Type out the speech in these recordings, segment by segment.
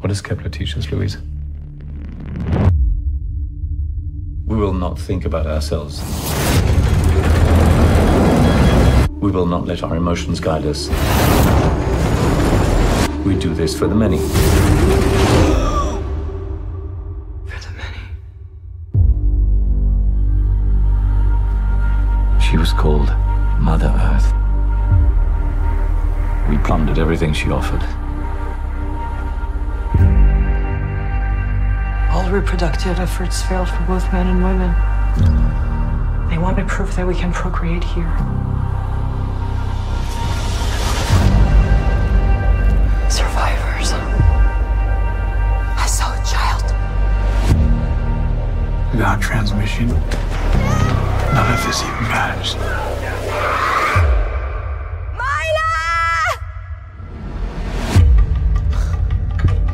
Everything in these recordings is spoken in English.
What does Kepler teach us, Louise? We will not think about ourselves. We will not let our emotions guide us. We do this for the many. For the many. She was called Mother Earth. We plundered everything she offered. All reproductive efforts failed for both men and women. Mm. They wanted proof that we can procreate here. Survivors. I saw a child. Without transmission, none of this even matters.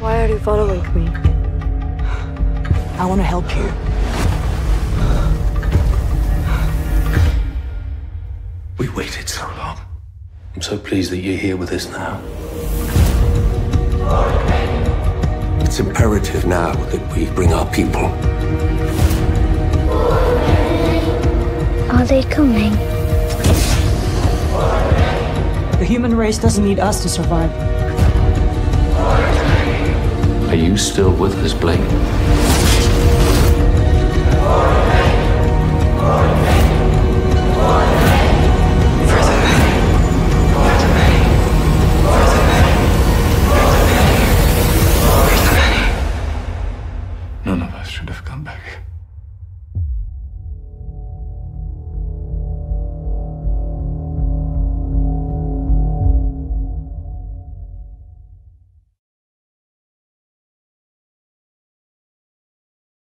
Why are you following me? I want to help you. We waited so long. I'm so pleased that you're here with us now. It's imperative now that we bring our people. Are they coming? The human race doesn't need us to survive. Are you still with us, Blake? None of us should have come back.